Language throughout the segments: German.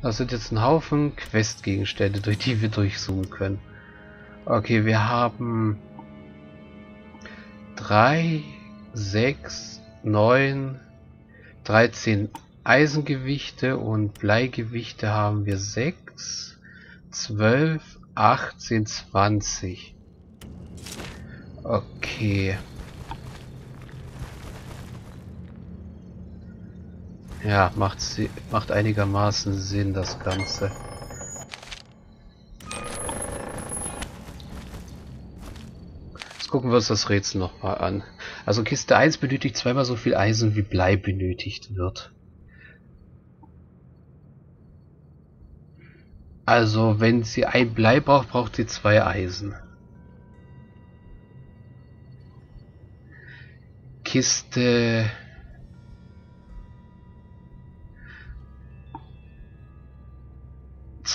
Das sind jetzt ein Haufen Questgegenstände, durch die wir durchzoomen können. Okay, wir haben 3, 6, 9, 13 Eisengewichte und Bleigewichte haben wir 6, 12, 18, 20. Okay. Ja, macht, macht einigermaßen Sinn, das Ganze. Jetzt gucken wir uns das Rätsel nochmal an. Also Kiste 1 benötigt zweimal so viel Eisen, wie Blei benötigt wird. Also, wenn sie ein Blei braucht, braucht sie zwei Eisen. Kiste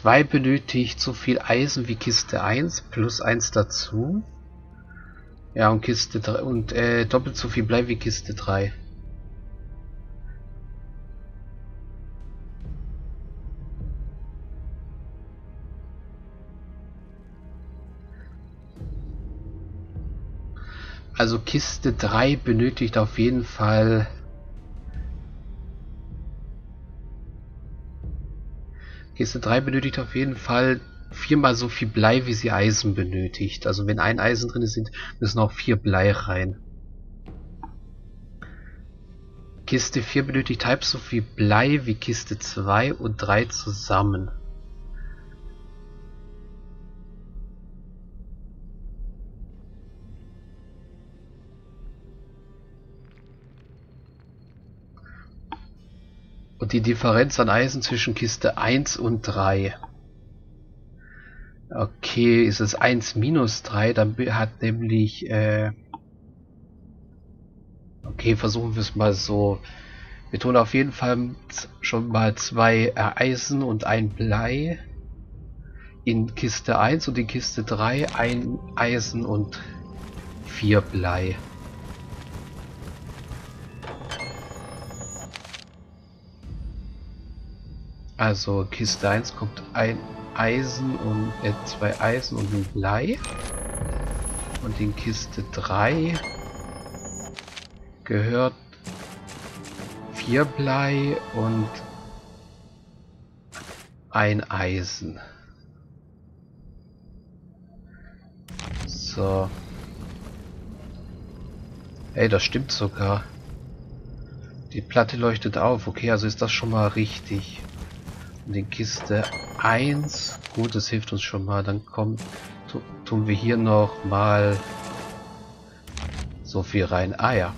Zwei benötigt so viel Eisen wie Kiste 1 plus 1 dazu. Ja, und Kiste 3 und äh, doppelt so viel Blei wie Kiste 3. Also Kiste 3 benötigt auf jeden Fall Kiste 3 benötigt auf jeden Fall viermal so viel Blei, wie sie Eisen benötigt. Also wenn ein Eisen drin ist, müssen auch vier Blei rein. Kiste 4 benötigt halb so viel Blei wie Kiste 2 und 3 zusammen. Und die Differenz an Eisen zwischen Kiste 1 und 3. Okay, ist es 1 minus 3, dann hat nämlich... Äh okay, versuchen wir es mal so. Wir tun auf jeden Fall schon mal zwei Eisen und ein Blei in Kiste 1 und in Kiste 3 ein Eisen und vier Blei. Also Kiste 1 kommt ein Eisen und äh, zwei Eisen und ein Blei. Und in Kiste 3 gehört vier Blei und ein Eisen. So. Ey, das stimmt sogar. Die Platte leuchtet auf. Okay, also ist das schon mal richtig in Kiste 1. Gut, das hilft uns schon mal. Dann kommt, tun wir hier noch mal so viel rein. Ah ja.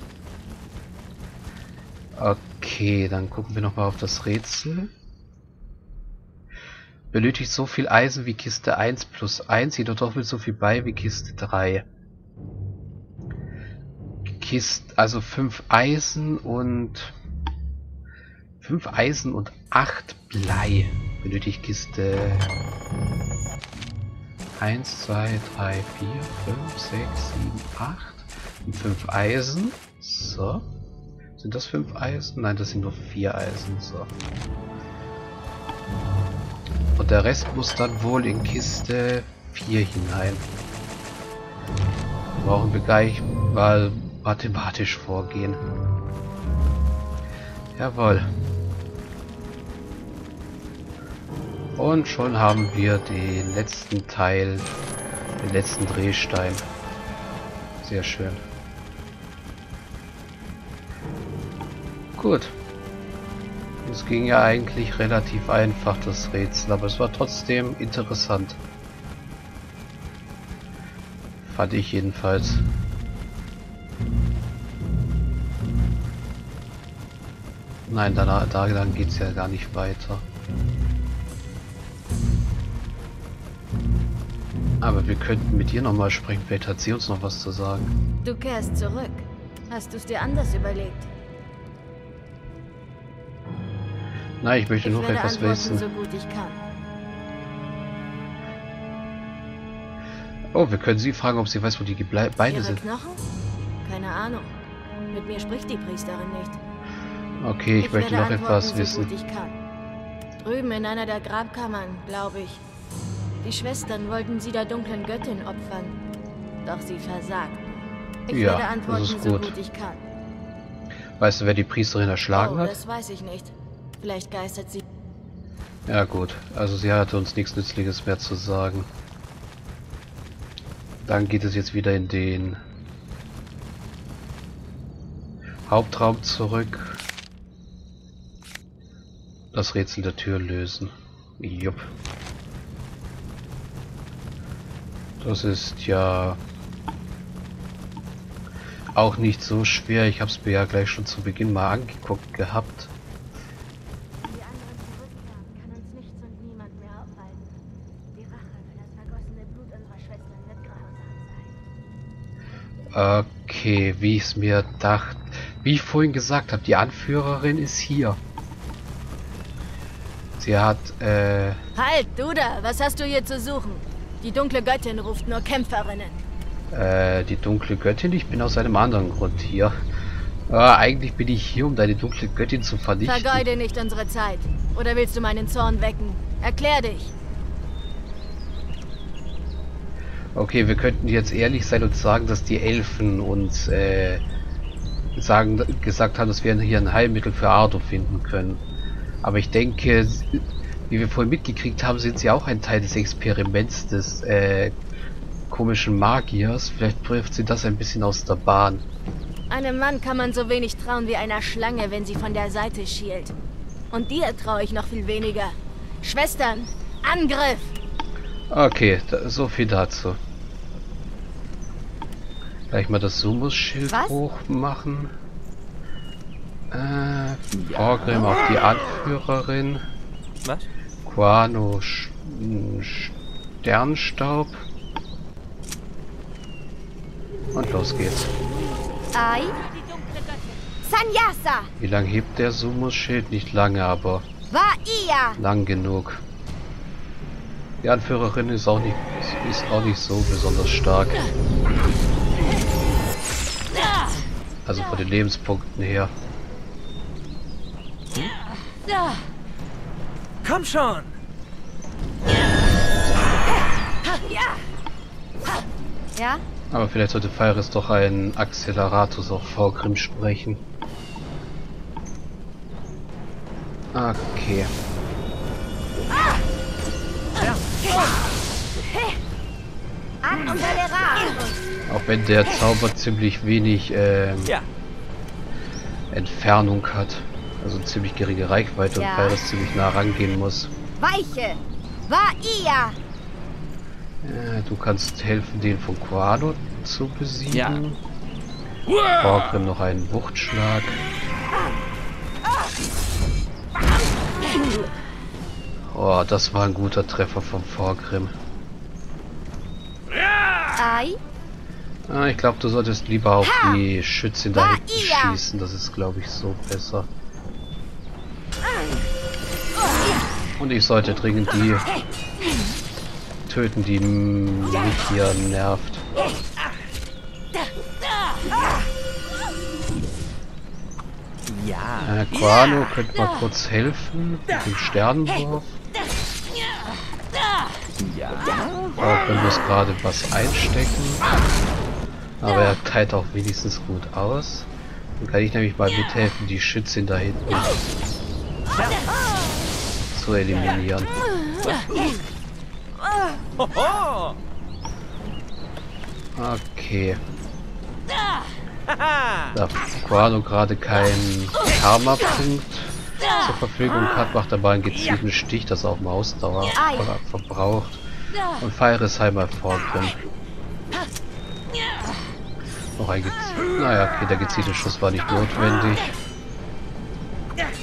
Okay, dann gucken wir noch mal auf das Rätsel. Benötigt so viel Eisen wie Kiste 1 plus 1, jedoch doppelt so viel bei wie Kiste 3. Kiste, also 5 Eisen und 5 Eisen und 8 Blei. Benötigt Kiste 1, 2, 3, 4, 5, 6, 7, 8 und 5 Eisen. So. Sind das 5 Eisen? Nein, das sind nur 4 Eisen. So. Und der Rest muss dann wohl in Kiste 4 hinein. Brauchen wir gleich mal mathematisch vorgehen. Jawohl. Und schon haben wir den letzten Teil, den letzten Drehstein. Sehr schön. Gut. Es ging ja eigentlich relativ einfach, das Rätsel, aber es war trotzdem interessant. Fand ich jedenfalls. Nein, da, da dann geht es ja gar nicht weiter. Aber wir könnten mit ihr nochmal sprechen. Vielleicht hat sie uns noch was zu sagen. Du kehrst zurück. Hast du es dir anders überlegt? Nein, ich möchte ich noch etwas wissen. So gut ich kann. Oh, wir können sie fragen, ob sie weiß, wo die Ble Beine Ihre sind. Knochen? Keine Ahnung. Mit mir spricht die Priesterin nicht. Okay, ich, ich möchte noch etwas wissen. So Drüben in einer der Grabkammern, glaube ich. Die Schwestern wollten sie der dunklen Göttin opfern. Doch sie versagten. Ich Ja, werde das antworten, ist so gut. gut ich kann. Weißt du, wer die Priesterin erschlagen oh, hat? das weiß ich nicht. Vielleicht geistert sie. Ja gut, also sie hatte uns nichts Nützliches mehr zu sagen. Dann geht es jetzt wieder in den Hauptraum zurück. Das Rätsel der Tür lösen. Jupp. Das ist ja auch nicht so schwer. Ich habe es mir ja gleich schon zu Beginn mal angeguckt gehabt. Die anderen zurückkehren, kann uns nichts und niemand mehr aufhalten. Die Rache für das vergossene Blut unserer Schwestern wird grausam sein. Okay, wie ich es mir dachte. Wie ich vorhin gesagt habe, die Anführerin ist hier. Sie hat, äh, Halt, du da! Was hast du hier zu suchen? Die dunkle Göttin ruft nur Kämpferinnen. äh, die dunkle Göttin. Ich bin aus einem anderen Grund hier. Äh, eigentlich bin ich hier, um deine dunkle Göttin zu vernichten. Vergeude nicht unsere Zeit. Oder willst du meinen Zorn wecken? Erklär dich. Okay, wir könnten jetzt ehrlich sein und sagen, dass die Elfen uns, äh, sagen, gesagt haben, dass wir hier ein Heilmittel für Ardo finden können. Aber ich denke, wie wir vorhin mitgekriegt haben, sind sie auch ein Teil des Experiments des äh, komischen Magiers. Vielleicht trifft sie das ein bisschen aus der Bahn. Einem Mann kann man so wenig trauen wie einer Schlange, wenn sie von der Seite schielt. Und dir traue ich noch viel weniger. Schwestern, Angriff! Okay, da, so viel dazu. Gleich mal das Sumus-Schild hochmachen. Äh, Vorgrim auf die Anführerin. Was? Quano Sch m, Sternstaub. Und los geht's. Ai. Sanyasa. Wie lang hebt der Sumus-Schild? Nicht lange, aber lang genug. Die Anführerin ist auch nicht, ist auch nicht so besonders stark. Also von den Lebenspunkten her. Komm schon! Ja? Aber vielleicht sollte Feiris doch einen Acceleratus auf Vorgrim sprechen. Okay. Auch wenn der Zauber ziemlich wenig ähm. Entfernung hat. Also ziemlich geringe Reichweite Ja. und Feiris ziemlich nah rangehen muss. Weiche. War ia. Äh, du kannst helfen, den von Quado zu besiegen. Ja. Vorgrim noch einen Wuchtschlag. Oh, das war ein guter Treffer vom Vorgrim. Ah, ich glaube, du solltest lieber auf die Schützin da hinten ihr! schießen. Das ist, glaube ich, so besser. Und ich sollte dringend die töten, die mich hier nervt. Ja. Äh, Quano könnte mal kurz helfen mit dem Sternenwurf. Ja. Vorgrim muss gerade was einstecken. Aber er teilt auch wenigstens gut aus. Dann kann ich nämlich mal mithelfen, die Schützin da hinten zu eliminieren. Okay. Da Quano gerade keinen Karma-Punkt zur Verfügung hat, macht er mal einen gezielten Stich, das auch mal Ausdauer ver verbraucht. Und Feiresheimer Vorgrim. Noch ein gezielter. Naja, okay, der gezielte Schuss war nicht notwendig.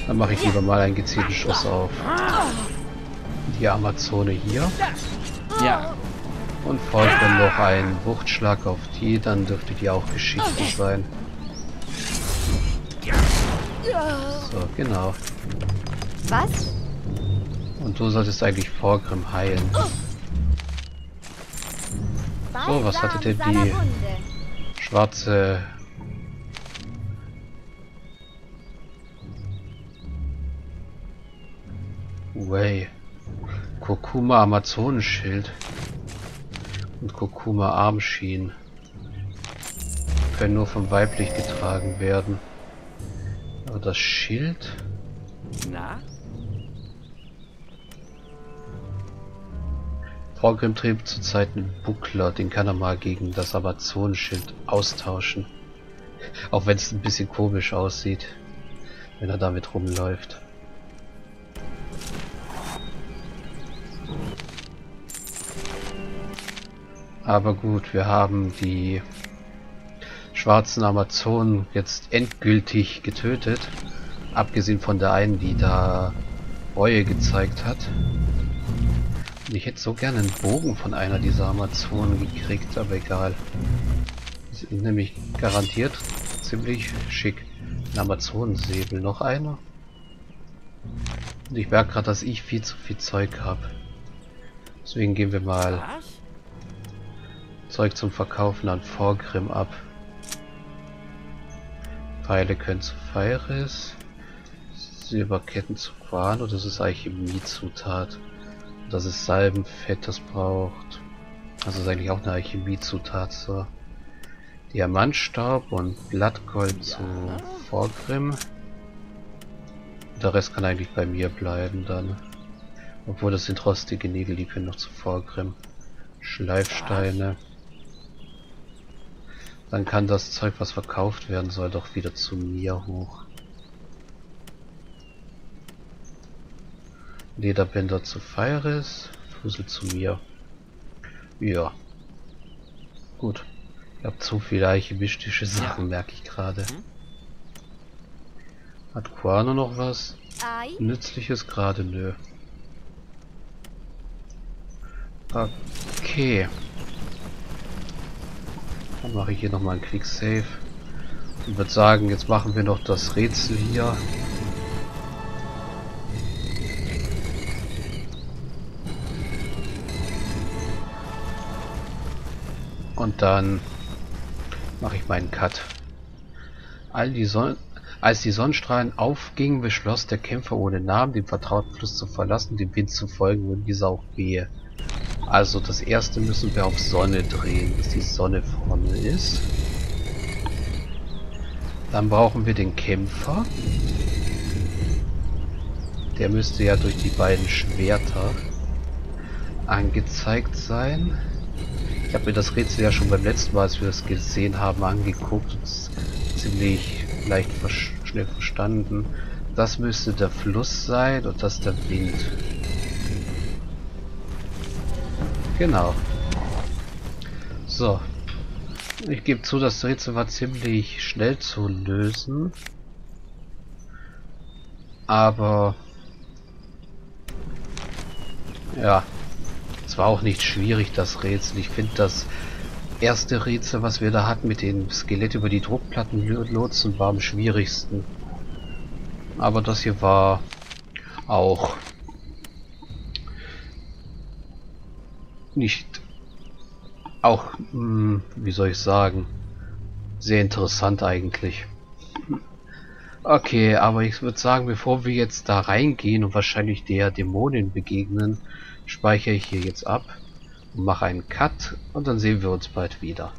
Dann mache ich lieber mal einen gezielten Schuss auf die Amazone hier. Ja. Und folgt dann noch ein Wuchtschlag auf die, dann dürfte die auch Geschichte sein. So, genau. Was? Und du solltest eigentlich Vorgrim heilen. So, was hatte denn die schwarze... Way. Kurkuma Amazonenschild. Und Kurkuma Armschienen. Können nur vom weiblich getragen werden. Aber das Schild... Na? Vorgrim trägt zurzeit einen Buckler, den kann er mal gegen das Amazonenschild austauschen. Auch wenn es ein bisschen komisch aussieht, wenn er damit rumläuft. Aber gut, wir haben die schwarzen Amazonen jetzt endgültig getötet. Abgesehen von der einen, die da Reue gezeigt hat. Und ich hätte so gerne einen Bogen von einer dieser Amazonen gekriegt, aber egal. Die sind nämlich garantiert ziemlich schick. Ein Amazonensäbel, noch einer. Und ich merke gerade, dass ich viel zu viel Zeug habe. Deswegen gehen wir mal Was? Zeug zum Verkaufen an Vorgrim ab. Pfeile können zu Feiris. Silberketten zu Quano, das ist Alchemie-Zutat. Das ist Salbenfett, das braucht. Das ist eigentlich auch eine Alchemie-Zutat. So. Diamantstaub und Blattgold zu Vorgrim. Der Rest kann eigentlich bei mir bleiben dann. Obwohl das sind rostige Nägel, die können noch zu Vorgrim. Schleifsteine. Dann kann das Zeug, was verkauft werden soll, doch wieder zu mir hoch. Lederbänder zu Feiris, Fusel zu mir. Ja. Gut. Ich habe zu viele alchemistische Sachen, merke ich gerade. Hat Quano noch was? Ei. Nützliches gerade? Nö. Okay. Dann mache ich hier nochmal einen Quick Save. Und würde sagen, jetzt machen wir noch das Rätsel hier. Und dann mache ich meinen Cut. Die Als die Sonnenstrahlen aufgingen, beschloss der Kämpfer ohne Namen, den vertrauten Fluss zu verlassen, dem Wind zu folgen und dieser auch wehe. Also das erste müssen wir auf Sonne drehen, bis die Sonne vorne ist. Dann brauchen wir den Kämpfer. Der müsste ja durch die beiden Schwerter angezeigt sein. Ich habe mir das Rätsel ja schon beim letzten Mal, als wir das gesehen haben, angeguckt es ziemlich leicht ver schnell verstanden. Das müsste der Fluss sein und das der Wind. Genau. So. Ich gebe zu, das Rätsel war ziemlich schnell zu lösen. Aber... Ja. Es war auch nicht schwierig, das Rätsel. Ich finde das erste Rätsel, was wir da hatten, mit dem Skelett über die Druckplatten lotsen, war am schwierigsten. Aber das hier war auch nicht auch, mh, wie soll ich sagen, sehr interessant eigentlich. Okay, aber ich würde sagen, bevor wir jetzt da reingehen und wahrscheinlich der Dämonin begegnen, speichere ich hier jetzt ab und mache einen Cut und dann sehen wir uns bald wieder.